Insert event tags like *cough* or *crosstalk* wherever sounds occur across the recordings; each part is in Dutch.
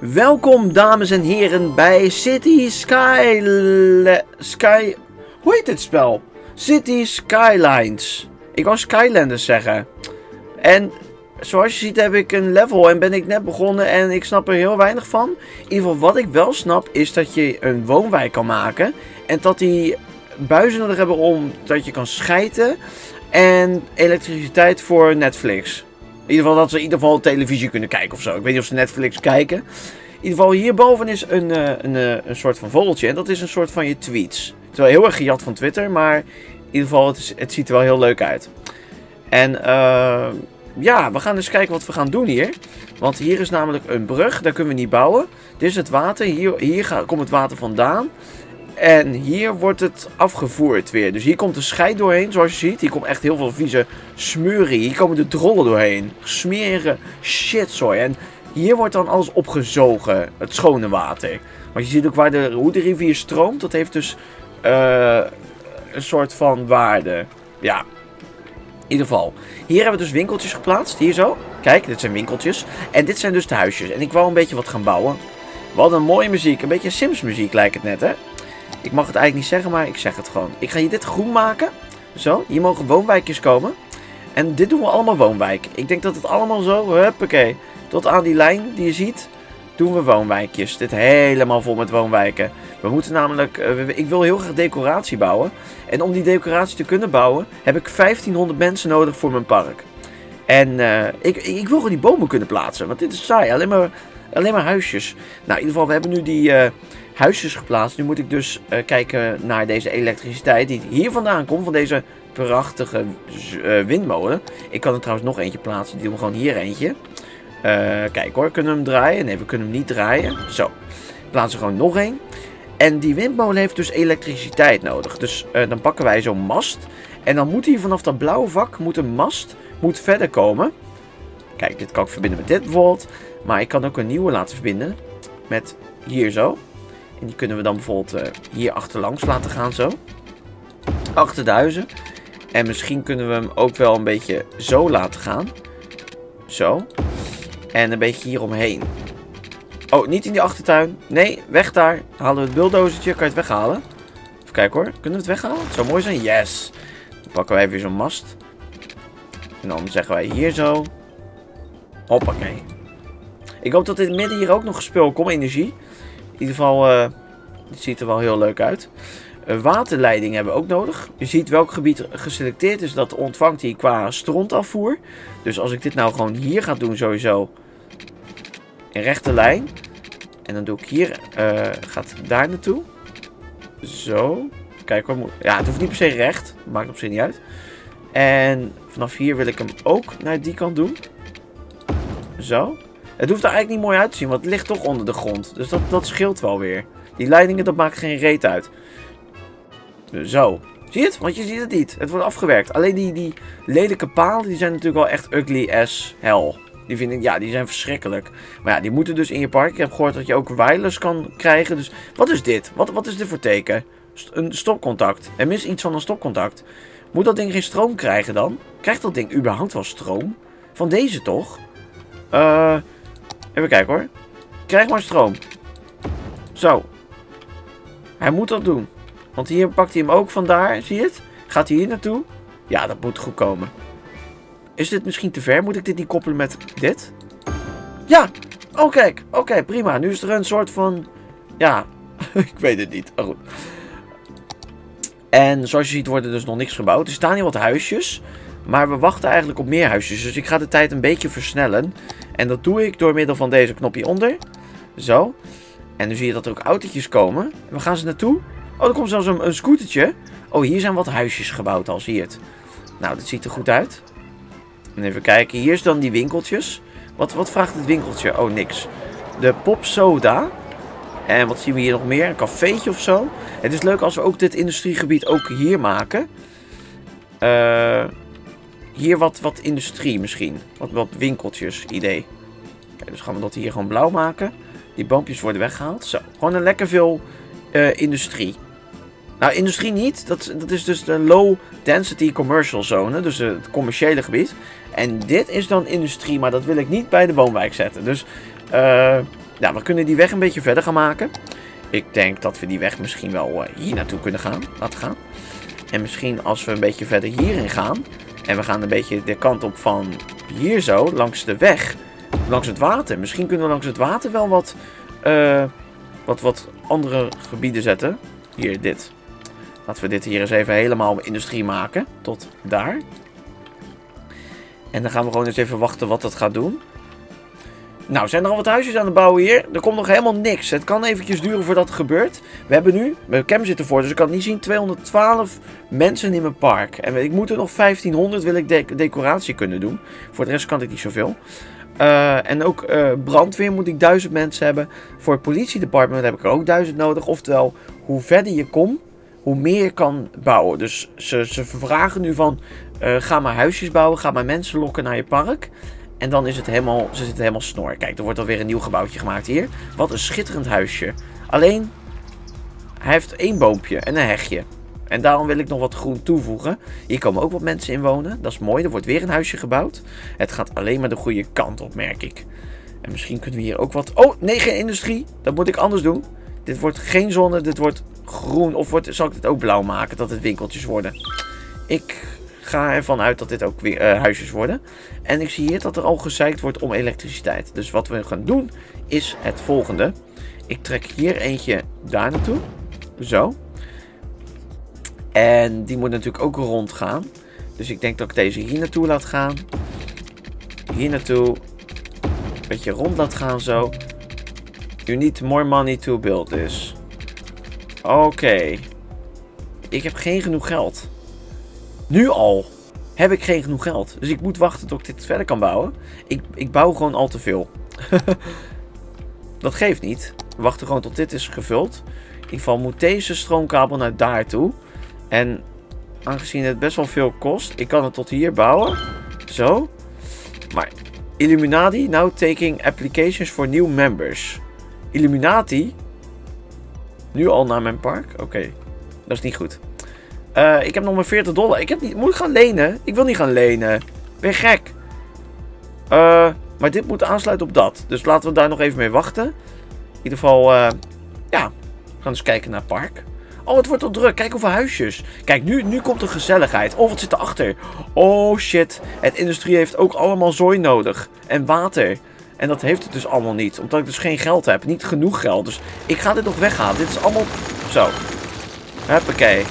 Welkom dames en heren bij City Sky... Sky... Hoe heet dit spel? City Skylines. Ik wou Skylanders zeggen. En zoals je ziet heb ik een level en ben ik net begonnen en ik snap er heel weinig van. In ieder geval wat ik wel snap is dat je een woonwijk kan maken. En dat die buizen nodig hebben om dat je kan schijten. En elektriciteit voor Netflix. In ieder geval dat ze in ieder geval televisie kunnen kijken of zo. Ik weet niet of ze Netflix kijken. In ieder geval hierboven is een, uh, een, uh, een soort van vogeltje. En dat is een soort van je tweets. Het is wel heel erg gejat van Twitter. Maar in ieder geval het, ziet er wel heel leuk uit. En uh, ja, we gaan eens kijken wat we gaan doen hier. Want hier is namelijk een brug. Daar kunnen we niet bouwen. Dit is het water. Hier, hier komt het water vandaan. En hier wordt het afgevoerd weer. Dus hier komt de scheid doorheen, zoals je ziet. Hier komt echt heel veel vieze smeurie. Hier komen de drollen doorheen. Smeren shitzooi. En hier wordt dan alles opgezogen. Het schone water. Want je ziet ook waar de, hoe de rivier stroomt. Dat heeft dus uh, een soort van waarde. Ja. In ieder geval. Hier hebben we dus winkeltjes geplaatst. Hier zo. Kijk, dit zijn winkeltjes. En dit zijn dus de huisjes. En ik wou een beetje wat gaan bouwen. Wat een mooie muziek. Een beetje Sims muziek lijkt het net, hè? Ik mag het eigenlijk niet zeggen, maar ik zeg het gewoon. Ik ga hier dit groen maken. Zo, hier mogen woonwijkjes komen. En dit doen we allemaal woonwijk. Ik denk dat het allemaal zo, huppakee. Tot aan die lijn die je ziet, doen we woonwijkjes. Dit helemaal vol met woonwijken. We moeten namelijk, uh, ik wil heel graag decoratie bouwen. En om die decoratie te kunnen bouwen, heb ik 1500 mensen nodig voor mijn park. En uh, ik, ik wil gewoon die bomen kunnen plaatsen, want dit is saai. Alleen maar, alleen maar huisjes. Nou, in ieder geval, we hebben nu die... Uh, huisjes geplaatst. Nu moet ik dus uh, kijken naar deze elektriciteit die hier vandaan komt. Van deze prachtige uh, windmolen. Ik kan er trouwens nog eentje plaatsen. Die doen we gewoon hier eentje. Kijk hoor, kunnen we hem draaien? Nee, we kunnen hem niet draaien. Zo, plaatsen gewoon nog één. En die windmolen heeft dus elektriciteit nodig. Dus dan pakken wij zo'n mast. En dan moet hier vanaf dat blauwe vak, moet een mast moet verder komen. Kijk, dit kan ik verbinden met dit bijvoorbeeld. Maar ik kan ook een nieuwe laten verbinden. Met hier zo. En die kunnen we dan bijvoorbeeld uh, hier achterlangs laten gaan zo. Achter de huizen. En misschien kunnen we hem ook wel een beetje zo laten gaan. Zo. En een beetje hier omheen. Oh, niet in die achtertuin. Nee, weg daar. Halen we het bulldozertje. Kan je het weghalen? Even kijken hoor. Kunnen we het weghalen? Het zou mooi zijn. Yes. Dan pakken wij even zo'n mast. En dan zeggen wij hier zo. Hoppakee. Ik hoop dat in het midden hier ook nog gespeeld komt. Energie. In ieder geval, uh, het ziet er wel heel leuk uit. Uh, waterleiding hebben we ook nodig. Je ziet welk gebied geselecteerd is. Dat ontvangt hij qua strontafvoer. Dus als ik dit nou gewoon hier ga doen sowieso. In rechte lijn. En dan doe ik hier, uh, gaat daar naartoe. Zo. Kijk hoor. Ja, het hoeft niet per se recht. Maakt op zich niet uit. En vanaf hier wil ik hem ook naar die kant doen. Zo. Het hoeft er eigenlijk niet mooi uit te zien, want het ligt toch onder de grond. Dus dat, dat scheelt wel weer. Die leidingen, dat maakt geen reet uit. Zo. Zie je het? Want je ziet het niet. Het wordt afgewerkt. Alleen die, die lelijke palen, die zijn natuurlijk wel echt ugly as hell. Die vind ik, ja, die zijn verschrikkelijk. Maar ja, die moeten dus in je park. Ik heb gehoord dat je ook wireless kan krijgen. Dus wat is dit? Wat, wat is dit voor teken? Een stopcontact. Er mis iets van een stopcontact. Moet dat ding geen stroom krijgen dan? Krijgt dat ding überhaupt wel stroom? Van deze toch? Eh... Uh, Even kijken hoor. Krijg maar stroom. Zo. Hij moet dat doen. Want hier pakt hij hem ook vandaar. Zie je het? Gaat hij hier naartoe? Ja, dat moet goed komen. Is dit misschien te ver? Moet ik dit niet koppelen met dit? Ja! Oh kijk. Oké, prima. Nu is er een soort van... Ja, *laughs* ik weet het niet. Oh, goed. En zoals je ziet wordt er dus nog niks gebouwd. Er staan hier wat huisjes. Maar we wachten eigenlijk op meer huisjes. Dus ik ga de tijd een beetje versnellen. En dat doe ik door middel van deze knop hieronder. Zo. En nu zie je dat er ook autootjes komen. Waar gaan ze naartoe? Oh, er komt zelfs een, een scootertje. Oh, hier zijn wat huisjes gebouwd al, zie je het. Nou, dat ziet er goed uit. En even kijken, hier is dan die winkeltjes. Wat, wat vraagt het winkeltje? Oh, niks. De Pop Soda. En wat zien we hier nog meer? Een cafeetje of zo. Het is leuk als we ook dit industriegebied ook hier maken. Eh... hier wat, wat industrie misschien. Wat, wat winkeltjes idee. Dus gaan we dat hier gewoon blauw maken. Die boompjes worden weggehaald. Zo, gewoon een lekker veel uh, industrie. Nou, industrie niet. Dat, dat is dus de low density commercial zone. Dus het commerciële gebied. En dit is dan industrie, maar dat wil ik niet bij de woonwijk zetten. Dus uh, ja, we kunnen die weg een beetje verder gaan maken. Ik denk dat we die weg misschien wel eh, hier naartoe kunnen gaan. Laten gaan. En misschien als we een beetje verder hierin gaan. En we gaan een beetje de kant op van hier zo, langs de weg. Langs het water. Misschien kunnen we langs het water wel wat, uh, wat, wat andere gebieden zetten. Hier, dit. Laten we dit hier eens even helemaal industrie maken. Tot daar. En dan gaan we gewoon eens even wachten wat dat gaat doen. Nou, zijn er al wat huisjes aan het bouwen hier? Er komt nog helemaal niks. Het kan eventjes duren voordat het gebeurt. We hebben nu, mijn cam zit ervoor, dus ik kan niet zien, 212 mensen in mijn park. En ik moet er nog 1500, wil ik decoratie kunnen doen. Voor de rest kan ik niet zoveel. Uh, en ook uh, brandweer moet ik 1000 mensen hebben. Voor het politiedepartement heb ik er ook 1000 nodig. Oftewel, hoe verder je komt, hoe meer je kan bouwen. Dus ze, ze vragen nu van, uh, ga maar huisjes bouwen, ga maar mensen lokken naar je park. En dan is het helemaal, ze zitten helemaal snor. Kijk, er wordt alweer een nieuw gebouwtje gemaakt hier. Wat een schitterend huisje. Alleen, hij heeft één boompje en een hegje. En daarom wil ik nog wat groen toevoegen. Hier komen ook wat mensen in wonen. Dat is mooi. Er wordt weer een huisje gebouwd. Het gaat alleen maar de goede kant op, merk ik. En misschien kunnen we hier ook wat... Oh, nee, geen industrie. Dat moet ik anders doen. Dit wordt geen zonne, dit wordt groen. Of wordt, zal ik dit ook blauw maken, dat het winkeltjes worden? Ik ga ervan uit dat dit ook weer uh, huisjes worden. En ik zie hier dat er al gezeikt wordt om elektriciteit. Dus wat we gaan doen is het volgende. Ik trek hier eentje daar naartoe. Zo. En die moet natuurlijk ook rondgaan. Dus ik denk dat ik deze hier naartoe laat gaan. Hier naartoe. Een beetje rond laat gaan zo. You need more money to build this. Oké. Ik heb geen genoeg geld. Nu al heb ik geen genoeg geld. Dus ik moet wachten tot ik dit verder kan bouwen. Ik, ik bouw gewoon al te veel. *laughs* dat geeft niet. We wachten gewoon tot dit is gevuld. In ieder geval moet deze stroomkabel naar daar toe. En aangezien het best wel veel kost, ik kan het tot hier bouwen. Zo. Maar Illuminati now taking applications for new members. Illuminati? Nu al naar mijn park? Oké. Dat is niet goed. Uh, ik heb nog maar 40 dollar. Ik heb niet, moet ik gaan lenen? Ik wil niet gaan lenen. Ben gek. Uh, maar dit moet aansluiten op dat. Dus laten we daar nog even mee wachten. In ieder geval, uh, ja. We gaan eens kijken naar het park. Oh, het wordt al druk. Kijk hoeveel huisjes. Kijk, nu, nu komt de gezelligheid. Oh, wat zit erachter? Oh, shit. Het industrie heeft ook allemaal zooi nodig. En water. En dat heeft het dus allemaal niet. Omdat ik dus geen geld heb. Niet genoeg geld. Dus ik ga dit nog weghalen. Dit is allemaal... Zo. Huppakee.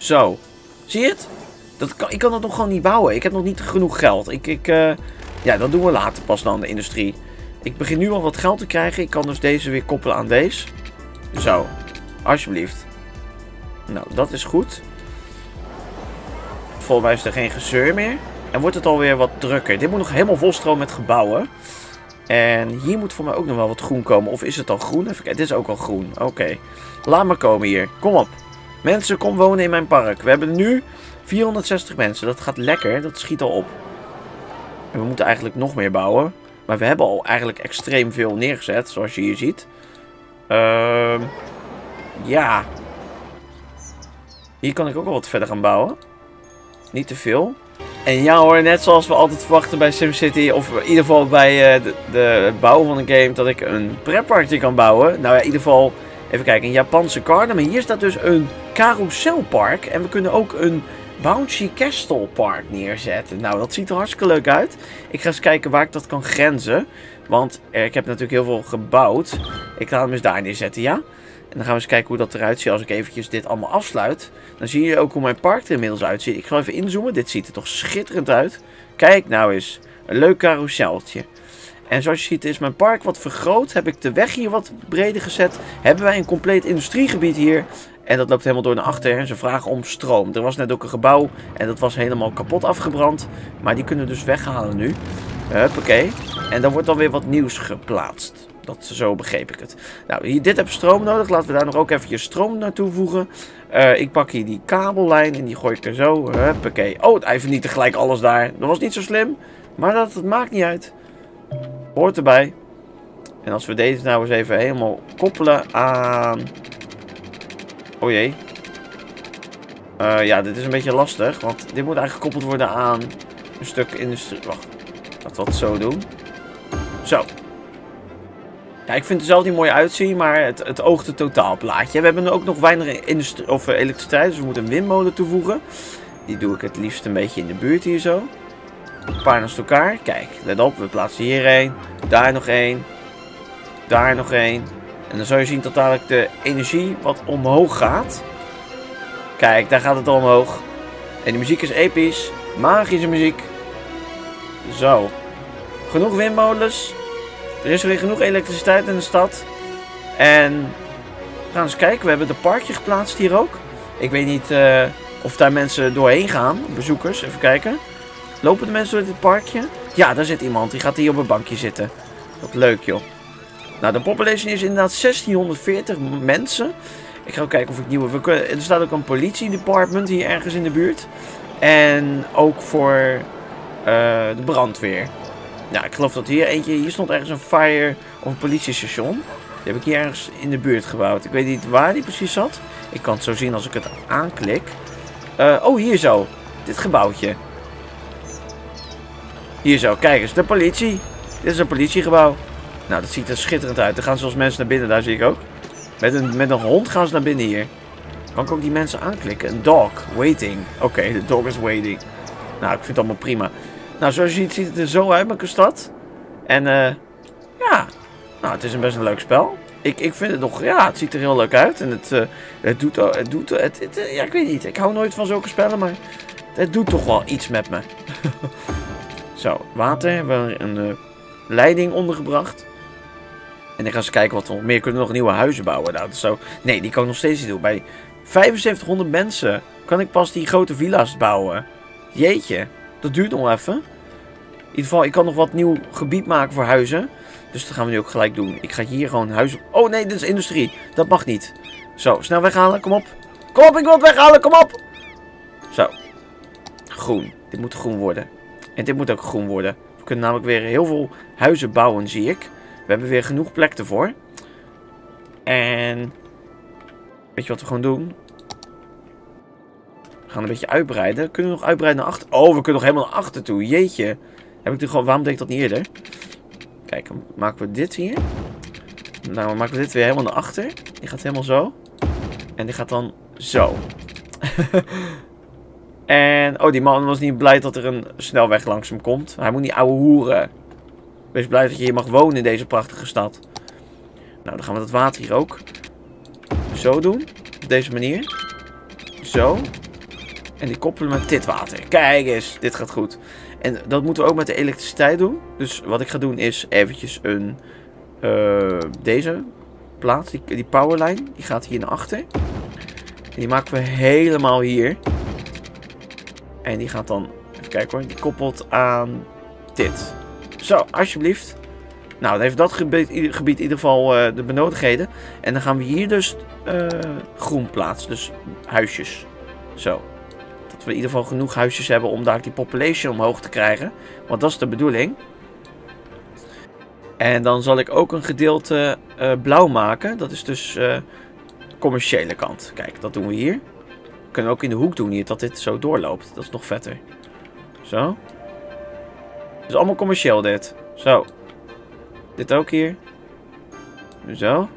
Zo. Zie je het? Dat kan, ik kan het nog gewoon niet bouwen. Ik heb nog niet genoeg geld. Ik, ik, uh, ja, dat doen we later pas dan, de industrie. Ik begin nu al wat geld te krijgen. Ik kan dus deze weer koppelen aan deze. Zo. Alsjeblieft. Nou, dat is goed. Volgens mij is er geen gezeur meer. En wordt het alweer wat drukker. Dit moet nog helemaal volstroom met gebouwen. En hier moet voor mij ook nog wel wat groen komen. Of is het al groen? Even kijken. Dit is ook al groen. Oké. Laat maar komen hier. Kom op. Mensen, kom wonen in mijn park. We hebben nu 460 mensen. Dat gaat lekker. Dat schiet al op. En we moeten eigenlijk nog meer bouwen. Maar we hebben al eigenlijk extreem veel neergezet. Zoals je hier ziet. Ehm ja. Hier kan ik ook wel wat verder gaan bouwen. Niet te veel. En ja hoor, net zoals we altijd verwachten bij SimCity, of in ieder geval bij uh, de, de, het bouwen van een game, dat ik een pretparkje kan bouwen. Nou ja, in ieder geval Even kijken, een Japanse garden. Maar hier staat dus een carouselpark. En we kunnen ook een Bouncy Castle Park neerzetten. Nou, dat ziet er hartstikke leuk uit. Ik ga eens kijken waar ik dat kan grenzen. Want eh, ik heb natuurlijk heel veel gebouwd. Ik ga hem eens daar neerzetten, ja? En dan gaan we eens kijken hoe dat eruit ziet als ik eventjes dit allemaal afsluit. Dan zie je ook hoe mijn park er inmiddels uitziet. Ik ga even inzoomen. Dit ziet er toch schitterend uit. Kijk nou eens. Een leuk carouseltje. En zoals je ziet is mijn park wat vergroot. Heb ik de weg hier wat breder gezet. Hebben wij een compleet industriegebied hier. En dat loopt helemaal door naar achter. En ze vragen om stroom. Er was net ook een gebouw. En dat was helemaal kapot afgebrand. Maar die kunnen we dus weghalen nu. Huppakee. En dan wordt dan weer wat nieuws geplaatst. Dat, zo begreep ik het. Nou, hier, dit heb stroom nodig. Laten we daar nog ook even stroom naartoe voegen. Uh, ik pak hier die kabellijn en die gooi ik er zo. Huppakee. Oh, hij vernietigt gelijk alles daar. Dat was niet zo slim. Maar dat maakt niet uit. Hoort erbij. En als we deze nou eens even helemaal koppelen aan... Oh jee. Uh, ja, dit is een beetje lastig. Want dit moet eigenlijk gekoppeld worden aan een stuk industrie. Wacht. Laten we het zo doen. Zo. Ja, ik vind het zelf niet mooi uitzien, maar het, het oogt het totaalplaatje. We hebben ook nog weinig of, uh, elektriciteit, dus we moeten een windmolen toevoegen. Die doe ik het liefst een beetje in de buurt hier zo. Een paar naast elkaar. Kijk, let op, we plaatsen hier één. Daar nog één. Daar nog één. En dan zal je zien dat dadelijk de energie wat omhoog gaat. Kijk, daar gaat het omhoog. En de muziek is episch. Magische muziek. Zo. Genoeg windmolens. Er is weer genoeg elektriciteit in de stad. En we gaan eens kijken. We hebben de parkje geplaatst hier ook. Ik weet niet uh, of daar mensen doorheen gaan. Bezoekers. Even kijken. Lopen de mensen door dit parkje? Ja, daar zit iemand. Die gaat hier op een bankje zitten. Wat leuk joh. Nou, de population is inderdaad 1640 mensen. Ik ga ook kijken of ik nieuwe... Er staat ook een politiedepartment hier ergens in de buurt. En ook voor uh, de brandweer. Ja, ik geloof dat hier eentje... Hier stond ergens een fire of een politiestation. Die heb ik hier ergens in de buurt gebouwd. Ik weet niet waar die precies zat. Ik kan het zo zien als ik het aanklik. Uh, oh, hier zo. Dit gebouwtje. Hier zo, kijk eens, de politie. Dit is een politiegebouw. Nou, dat ziet er schitterend uit. Er gaan zelfs mensen naar binnen, daar zie ik ook. Met een, met een hond gaan ze naar binnen hier. Kan ik ook die mensen aanklikken? Een dog, waiting. Oké, de dog is waiting. Nou, ik vind het allemaal prima. Nou, zoals je ziet, ziet het er zo uit, mijn stad. En, eh, ja. Nou, het is een best een leuk spel. Ik, ik vind het nog, ja, het ziet er heel leuk uit. En het, uh, het doet, het doet, het, het, ja, ik weet niet. Ik hou nooit van zulke spellen, maar het doet toch wel iets met me. *laughs* Zo, water. Hebben we een uh, leiding ondergebracht. En dan gaan ze kijken wat we nog meer kunnen. Nog nieuwe huizen bouwen. Nou, dat zo... Nee, die kan ik nog steeds niet doen. Bij 7500 mensen kan ik pas die grote villa's bouwen. Jeetje, dat duurt nog even. In ieder geval, ik kan nog wat nieuw gebied maken voor huizen. Dus dat gaan we nu ook gelijk doen. Ik ga hier gewoon huizen... Oh nee, dit is industrie. Dat mag niet. Zo, snel weghalen. Kom op. Kom op, ik wil het weghalen. Kom op. Zo. Groen. Dit moet groen worden. En dit moet ook groen worden. We kunnen namelijk weer heel veel huizen bouwen, zie ik. We hebben weer genoeg plek ervoor. En... Weet je wat we gewoon doen? We gaan een beetje uitbreiden. Kunnen we nog uitbreiden naar achter? Oh, we kunnen nog helemaal naar achter toe. Jeetje. Heb ik gewoon... Waarom deed ik dat niet eerder? Kijk, maken we dit hier. Nou, dan maken we dit weer helemaal naar achter. Die gaat helemaal zo. En die gaat dan zo. *laughs* En, oh, die man was niet blij dat er een snelweg langs hem komt. Hij moet niet ouwe hoeren. Wees blij dat je hier mag wonen in deze prachtige stad. Nou, dan gaan we dat water hier ook zo doen. Op deze manier. Zo. En die koppelen met dit water. Kijk eens, dit gaat goed. En dat moeten we ook met de elektriciteit doen. Dus wat ik ga doen is eventjes een... Uh, deze plaats, die, die powerline, die gaat hier naar achter. En die maken we helemaal hier. En die gaat dan, even kijken hoor, die koppelt aan dit. Zo, alsjeblieft. Nou, dan heeft dat gebied, gebied in ieder geval uh, de benodigdheden. En dan gaan we hier dus uh, groen plaatsen, dus huisjes. Zo. Dat we in ieder geval genoeg huisjes hebben om daar die population omhoog te krijgen. Want dat is de bedoeling. En dan zal ik ook een gedeelte uh, blauw maken. Dat is dus de commerciële kant. Kijk, dat doen we hier. Kunnen ook in de hoek doen hier, dat dit zo doorloopt. Dat is nog vetter. Zo. Het is allemaal commercieel dit. Zo. Dit ook hier. Zo.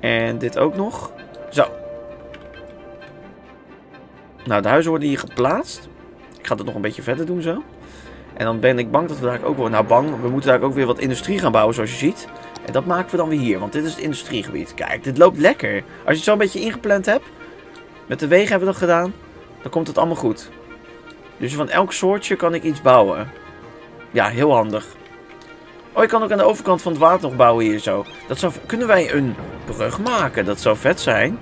En dit ook nog. Zo. Nou, de huizen worden hier geplaatst. Ik ga het nog een beetje verder doen zo. En dan ben ik bang dat we daar ook wel... Nou, bang. We moeten daar ook weer wat industrie gaan bouwen, zoals je ziet. En dat maken we dan weer hier, want dit is het industriegebied. Kijk, dit loopt lekker. Als je het zo een beetje ingepland hebt... Met de wegen hebben we dat gedaan. Dan komt het allemaal goed. Dus van elk soortje kan ik iets bouwen. Ja, heel handig. Oh, ik kan ook aan de overkant van het water nog bouwen hier zo. Dat zou, kunnen wij een brug maken? Dat zou vet zijn.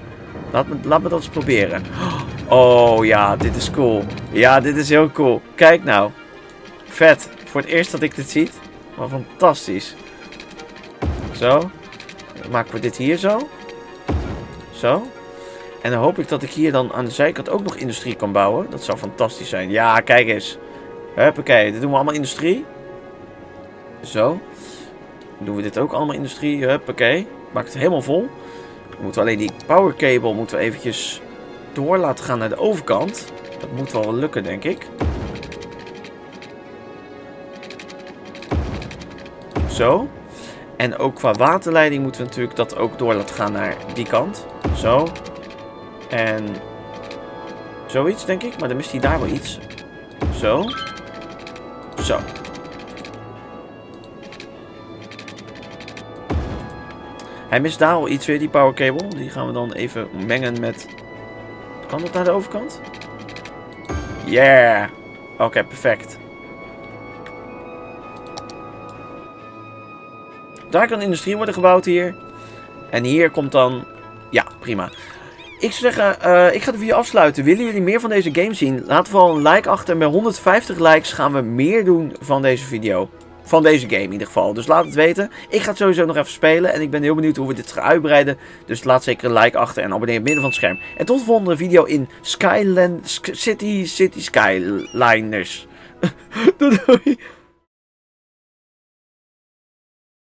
Laat me, dat eens proberen. Oh ja, dit is cool. Ja, dit is heel cool. Kijk nou. Vet. Voor het eerst dat ik dit zie. Maar fantastisch. Zo. Dan maken we dit hier zo. Zo. En dan hoop ik dat ik hier dan aan de zijkant ook nog industrie kan bouwen. Dat zou fantastisch zijn. Ja, kijk eens. Huppakee, dit doen we allemaal industrie. Zo. Dan doen we dit ook allemaal industrie. Huppakee. Maak het helemaal vol. Dan moeten we alleen die power cable moeten we eventjes door laten gaan naar de overkant. Dat moet wel lukken, denk ik. Zo. En ook qua waterleiding moeten we natuurlijk dat ook door laten gaan naar die kant. Zo. En zoiets, denk ik. Maar dan mist hij daar wel iets. Zo. Zo. Hij mist daar al iets weer, die power cable. Die gaan we dan even mengen met... Kan dat naar de overkant? Yeah! Oké, perfect. Daar kan industrie worden gebouwd hier. En hier komt dan... Ja, prima. Ik zou zeggen, uh, ik ga de video afsluiten. Willen jullie meer van deze game zien? Laat vooral een like achter. En bij 150 likes gaan we meer doen van deze video. Van deze game in ieder geval. Dus laat het weten. Ik ga het sowieso nog even spelen. En ik ben heel benieuwd hoe we dit gaan uitbreiden. Dus laat zeker een like achter en abonneer midden van het scherm. En tot de volgende video in Skyland City City Skyliners. *laughs* doei doei.